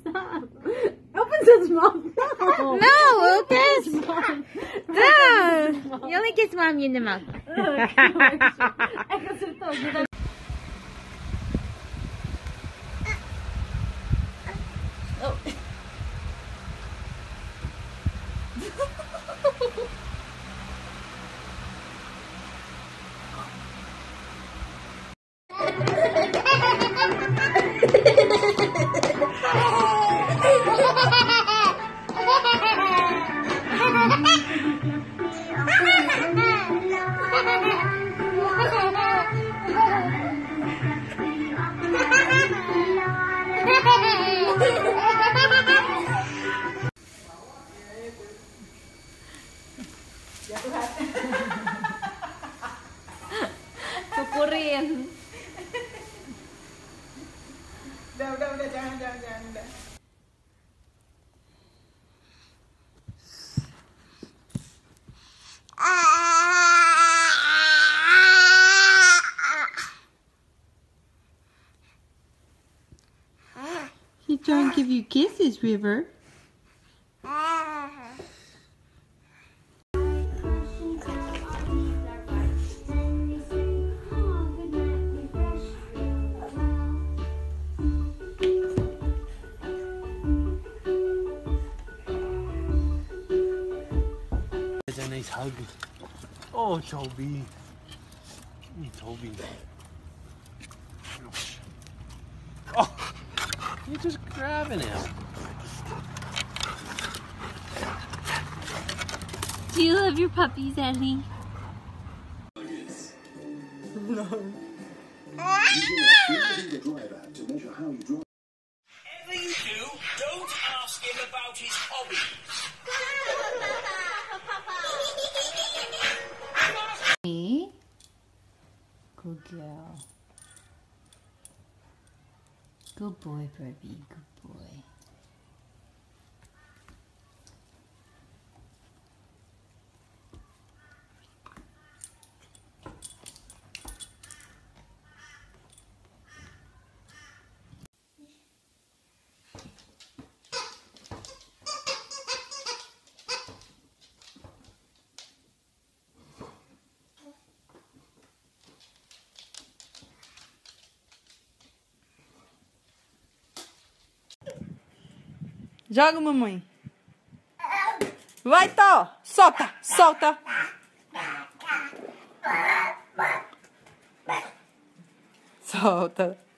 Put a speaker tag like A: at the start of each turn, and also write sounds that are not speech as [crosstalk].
A: Stop. [laughs] Opens his mouth. [laughs] No.
B: No, Lucas!
A: Mom.
B: No! You only kiss mommy in the mouth. [laughs] [laughs]
A: Kukurin.
C: Udah, udah, udah, jangan, jangan, jangan, udah.
B: He's trying to give you kisses, River.
D: A hug. Oh, Toby. Mm, Toby. Oh, you're just grabbing him.
B: Do you love your puppies, Ellie?
E: Whatever
B: girl. Good boy, Barbie. Good boy.
C: Joga, mamãe. Vai, Tó. Solta, solta. Solta. Solta.